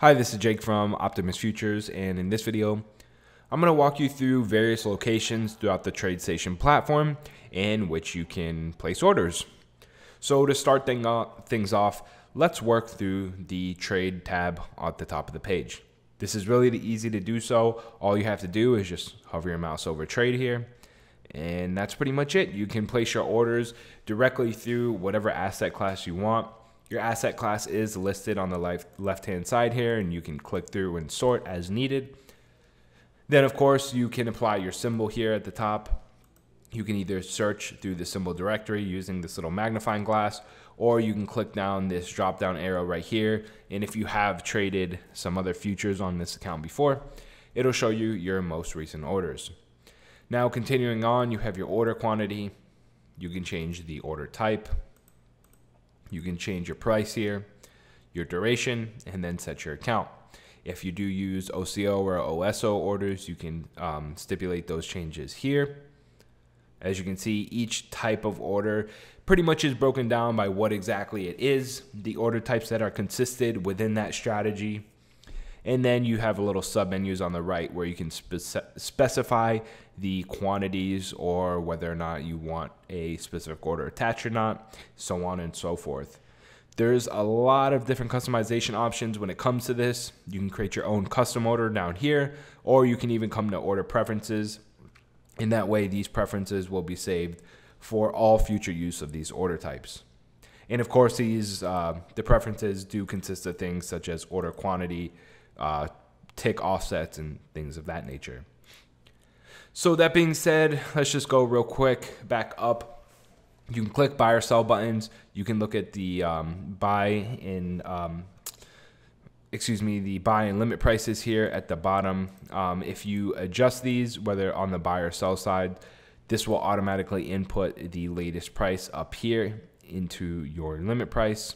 Hi, this is Jake from Optimus Futures, and in this video, I'm going to walk you through various locations throughout the TradeStation platform in which you can place orders. So to start thing things off, let's work through the Trade tab at the top of the page. This is really easy to do so. All you have to do is just hover your mouse over Trade here, and that's pretty much it. You can place your orders directly through whatever asset class you want your asset class is listed on the left hand side here, and you can click through and sort as needed. Then, of course, you can apply your symbol here at the top. You can either search through the symbol directory using this little magnifying glass, or you can click down this drop down arrow right here. And if you have traded some other futures on this account before, it'll show you your most recent orders. Now, continuing on, you have your order quantity. You can change the order type, you can change your price here, your duration, and then set your account. If you do use OCO or OSO orders, you can um, stipulate those changes here. As you can see, each type of order pretty much is broken down by what exactly it is, the order types that are consisted within that strategy. And then you have a little sub menus on the right where you can spec specify the quantities or whether or not you want a specific order attached or not, so on and so forth. There's a lot of different customization options when it comes to this. You can create your own custom order down here, or you can even come to order preferences. In that way, these preferences will be saved for all future use of these order types. And of course, these uh, the preferences do consist of things such as order quantity, uh, tick offsets, and things of that nature. So that being said, let's just go real quick back up. You can click buy or sell buttons. You can look at the um, buy in, um, excuse me, the buy and limit prices here at the bottom. Um, if you adjust these, whether on the buy or sell side, this will automatically input the latest price up here into your limit price.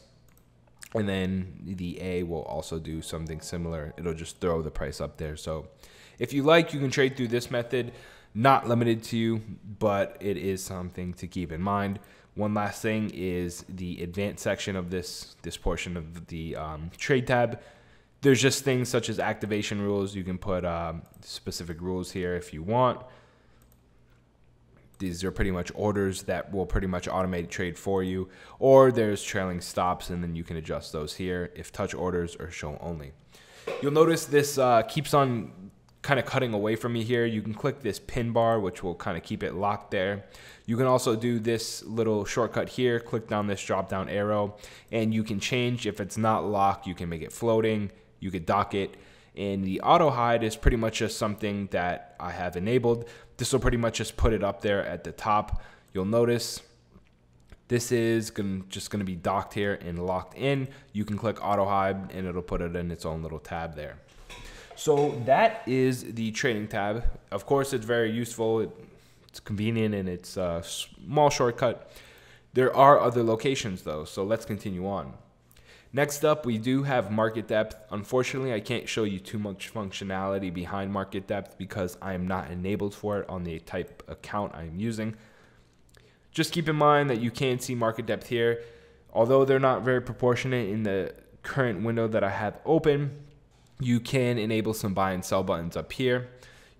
And then the A will also do something similar. It'll just throw the price up there. So if you like, you can trade through this method. Not limited to, you, but it is something to keep in mind. One last thing is the advanced section of this this portion of the um, trade tab. There's just things such as activation rules. You can put um, specific rules here if you want. These are pretty much orders that will pretty much automate trade for you. Or there's trailing stops, and then you can adjust those here if touch orders are show only. You'll notice this uh, keeps on kind of cutting away from me here, you can click this pin bar, which will kind of keep it locked there. You can also do this little shortcut here, click down this drop down arrow, and you can change if it's not locked, you can make it floating, you could dock it. And the auto hide is pretty much just something that I have enabled. This will pretty much just put it up there at the top. You'll notice this is gonna, just going to be docked here and locked in. You can click auto hide and it'll put it in its own little tab there. So that is the trading tab. Of course, it's very useful. It's convenient and it's a small shortcut. There are other locations though, so let's continue on. Next up, we do have market depth. Unfortunately, I can't show you too much functionality behind market depth because I am not enabled for it on the type account I'm using. Just keep in mind that you can see market depth here. Although they're not very proportionate in the current window that I have open, you can enable some buy and sell buttons up here.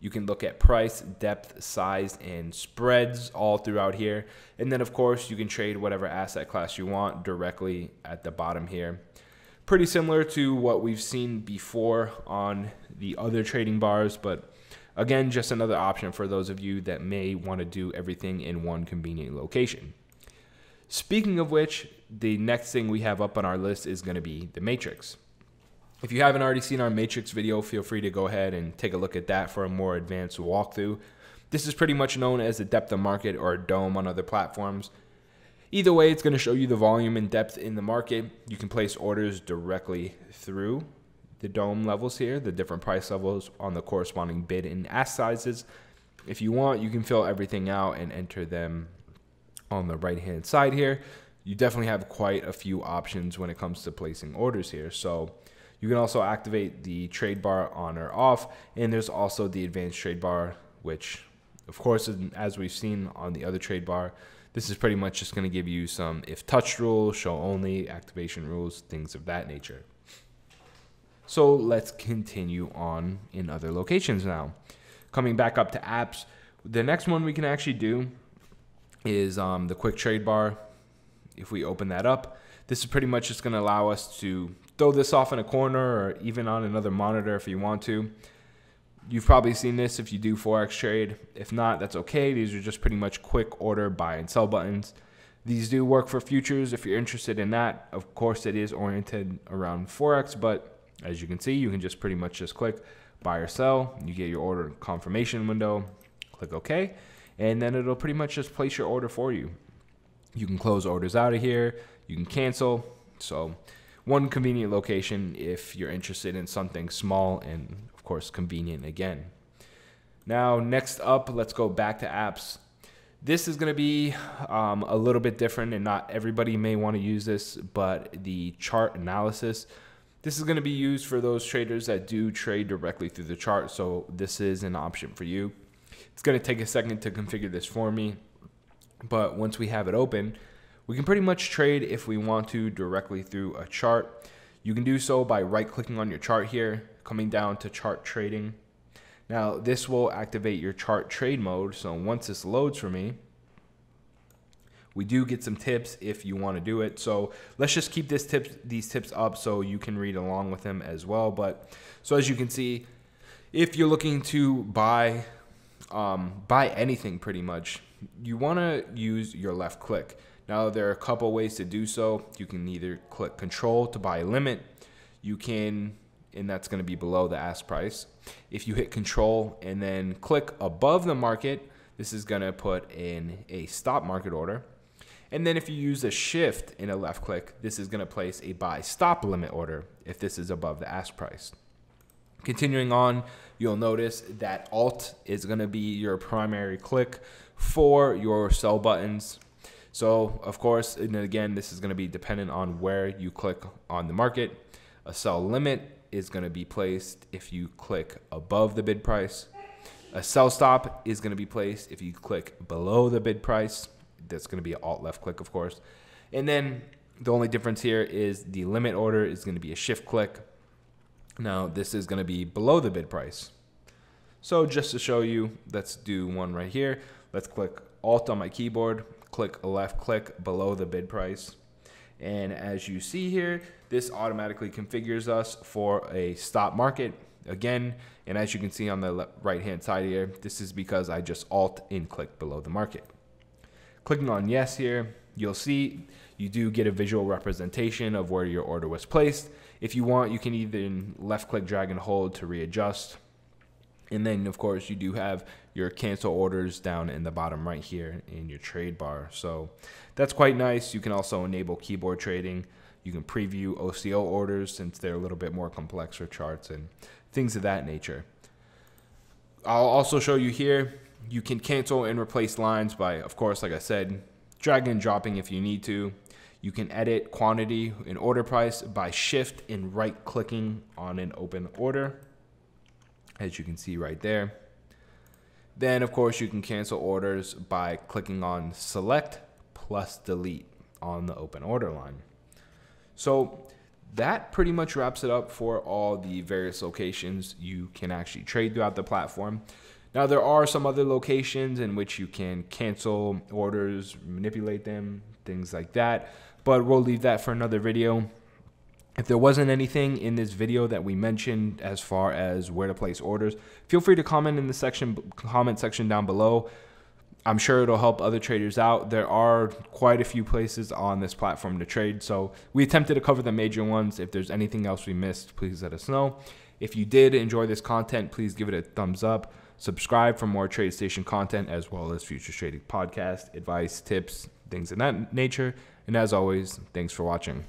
You can look at price, depth, size, and spreads all throughout here. And then, of course, you can trade whatever asset class you want directly at the bottom here. Pretty similar to what we've seen before on the other trading bars, but again, just another option for those of you that may want to do everything in one convenient location. Speaking of which, the next thing we have up on our list is going to be the matrix. If you haven't already seen our matrix video, feel free to go ahead and take a look at that for a more advanced walkthrough. This is pretty much known as the depth of market or DOM on other platforms. Either way, it's going to show you the volume and depth in the market. You can place orders directly through the DOM levels here, the different price levels on the corresponding bid and ask sizes. If you want, you can fill everything out and enter them on the right hand side here. You definitely have quite a few options when it comes to placing orders here. So you can also activate the trade bar on or off, and there's also the advanced trade bar, which, of course, as we've seen on the other trade bar, this is pretty much just going to give you some if touch rules, show only, activation rules, things of that nature. So let's continue on in other locations now. Coming back up to apps, the next one we can actually do is um, the quick trade bar. If we open that up, this is pretty much just going to allow us to throw this off in a corner or even on another monitor if you want to. You've probably seen this if you do Forex trade. If not, that's okay. These are just pretty much quick order buy and sell buttons. These do work for futures if you're interested in that. Of course, it is oriented around Forex, but as you can see, you can just pretty much just click buy or sell. You get your order confirmation window, click OK, and then it'll pretty much just place your order for you. You can close orders out of here, you can cancel. So, one convenient location if you're interested in something small and, of course, convenient again. Now, next up, let's go back to apps. This is going to be um, a little bit different, and not everybody may want to use this, but the chart analysis. This is going to be used for those traders that do trade directly through the chart, so this is an option for you. It's going to take a second to configure this for me, but once we have it open, we can pretty much trade if we want to directly through a chart. You can do so by right clicking on your chart here, coming down to chart trading, now this will activate your chart trade mode. So once this loads for me, we do get some tips if you want to do it. So let's just keep this tips, these tips up so you can read along with them as well. But so as you can see, if you're looking to buy, um, buy anything pretty much, you want to use your left click. Now there are a couple ways to do so. You can either click control to buy a limit. You can and that's going to be below the ask price. If you hit control and then click above the market, this is going to put in a stop market order. And then if you use a shift in a left click, this is going to place a buy stop limit order if this is above the ask price. Continuing on, you'll notice that Alt is going to be your primary click for your sell buttons. So, of course, and again, this is going to be dependent on where you click on the market. A sell limit is going to be placed if you click above the bid price. A sell stop is going to be placed if you click below the bid price. That's going to be an alt left click, of course. And then the only difference here is the limit order is going to be a shift click. Now, this is going to be below the bid price. So just to show you, let's do one right here. Let's click Alt on my keyboard, click left click below the bid price. And as you see here, this automatically configures us for a stop market again. And as you can see on the right hand side here, this is because I just alt in click below the market. Clicking on yes here, you'll see you do get a visual representation of where your order was placed. If you want, you can even left click, drag and hold to readjust. And then of course you do have your cancel orders down in the bottom right here in your trade bar. So that's quite nice. You can also enable keyboard trading. You can preview OCO orders since they're a little bit more complex for charts and things of that nature. I'll also show you here, you can cancel and replace lines by, of course, like I said, dragging and dropping if you need to. You can edit quantity and order price by shift and right clicking on an open order, as you can see right there. Then, of course, you can cancel orders by clicking on select plus delete on the open order line. So that pretty much wraps it up for all the various locations you can actually trade throughout the platform. Now, there are some other locations in which you can cancel orders, manipulate them, things like that, but we'll leave that for another video. If there wasn't anything in this video that we mentioned as far as where to place orders, feel free to comment in the section comment section down below. I'm sure it'll help other traders out. There are quite a few places on this platform to trade, so we attempted to cover the major ones. If there's anything else we missed, please let us know. If you did enjoy this content, please give it a thumbs up. Subscribe for more TradeStation content as well as future trading podcast, advice, tips, things of that nature. And as always, thanks for watching.